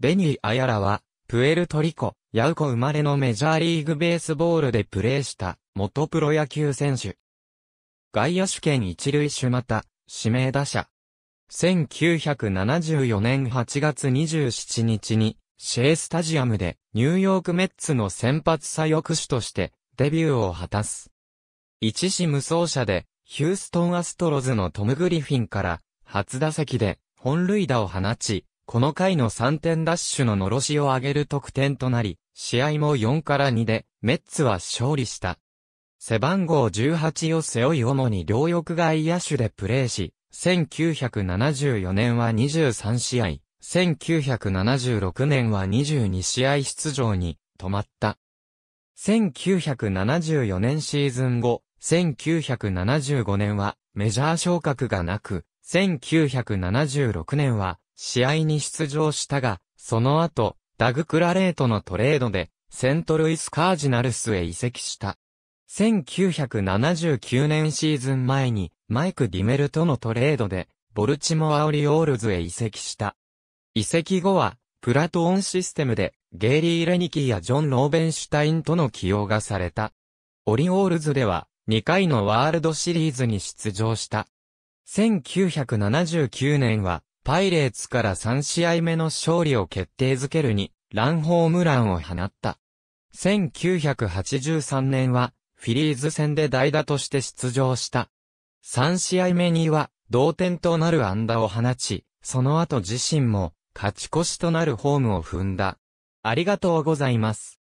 ベニー・アヤラは、プエルトリコ、ヤウコ生まれのメジャーリーグベースボールでプレーした元プロ野球選手。外野手兼一塁手また、指名打者。1974年8月27日に、シェイスタジアムでニューヨークメッツの先発左翼手としてデビューを果たす。一子無双者でヒューストンアストロズのトム・グリフィンから初打席で本塁打を放ち、この回の3点ダッシュののろしを上げる得点となり、試合も4から2でメッツは勝利した。背番号18を背負い主に両翼外野手でプレーし、1974年は23試合、1976年は22試合出場に止まった。1974年シーズン後、1975年はメジャー昇格がなく、1976年は試合に出場したが、その後、ダグ・クラレートのトレードで、セントルイス・カージナルスへ移籍した。1979年シーズン前に、マイク・ディメルとのトレードで、ボルチモア・オリオールズへ移籍した。移籍後は、プラトーンシステムで、ゲイリー・レニキーやジョン・ローベンシュタインとの起用がされた。オリオールズでは、2回のワールドシリーズに出場した。1979年は、パイレーツから3試合目の勝利を決定づける2ランホームランを放った。1983年は、フィリーズ戦で代打として出場した。3試合目には、同点となる安打を放ち、その後自身も、勝ち越しとなるホームを踏んだ。ありがとうございます。